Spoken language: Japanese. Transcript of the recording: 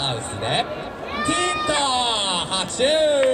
ハウスでティンタ拍手